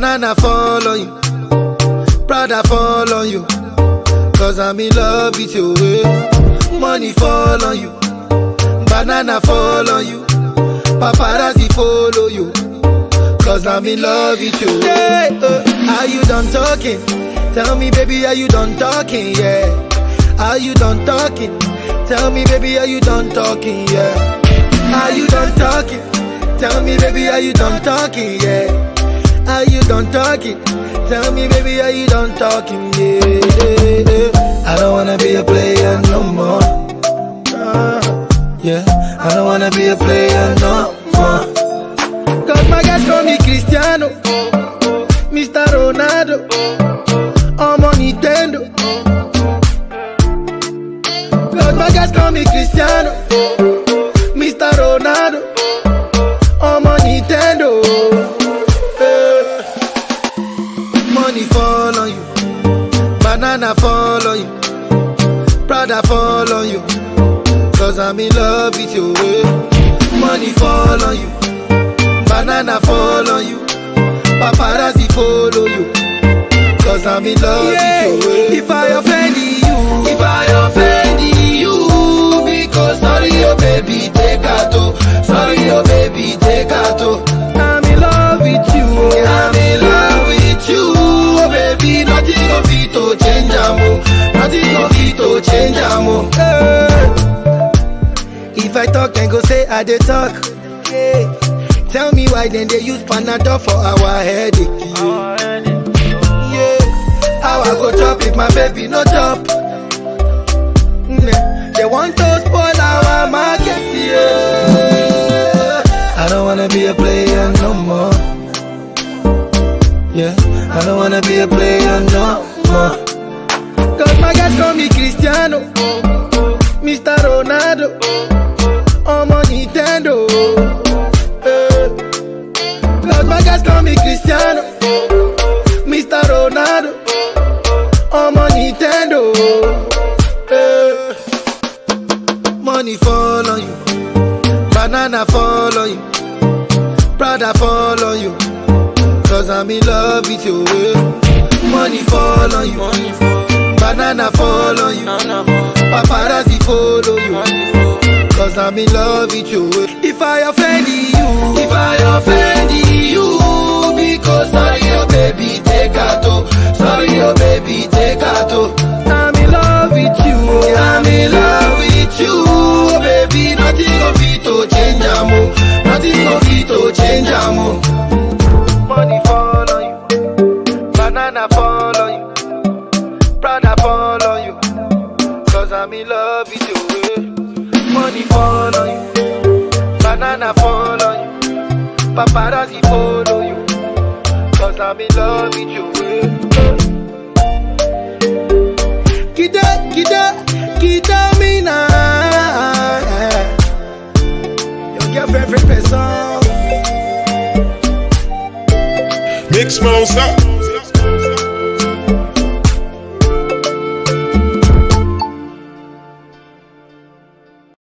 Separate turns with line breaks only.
Banana fall on you. Prada fall on you. Cause I'm in love with you. Money fall on you. Banana fall on you. Paparazzi follow you. Cause I'm in love with you. Yeah, uh, are you done talking? Tell me, baby, are you done talking? Yeah. Are you done talking? Tell me, baby, are you done talking? Yeah. Are you done talking? Tell me, baby, are you done talking? Yeah. Are you done talking? Tell me, baby, are you done talking? Yeah. yeah, yeah. I don't wanna be a player no more. Yeah. I don't wanna be a player no more. Cause my guys call me Cristiano, Mr. Ronaldo, I'm on Nintendo. Cause my guys call me Cristiano, Money fall on you, banana fall on you, Prada fall on you. Cause I'm in love with you. Money fall on you. Banana fall on you. Paparazzi follow you. Cause I'm in love with you. If I If I talk, then go say I dey talk. Yeah. Tell me why then they use Panadol for our headache. Yeah. How I go chop if my baby no chop? They want to spoil our market. Yeah. I don't wanna be a player no more. Yeah. I don't wanna be a player no more. Cause my guys call me Cristiano, Mr. Ronaldo. I'm on Nintendo. Eh. Cause my guys call me Cristiano, Mr. Ronaldo. I'm on Nintendo. Eh. Money fall on you, banana fall on you, Prada fall on you. Cause I'm in love with you. Money fall on you, banana fall on you, paparazzi follow you. Cause I'm in love with you. If I offend you, if I offend you, because sorry, oh baby, take out. oh. Sorry, oh baby, take out. I'm in love with you. I'm in love with you, baby. Nothing of it to change, amo. Nothing of it to change, amo. Money fall on you, banana fall In love you. eh. Money fall on you, banana fall on you, paparazzi follow you. Cause I'm in love with you. eh. Kida, kida, kida me now. Your girlfriend, friend, person.
Big smoke up.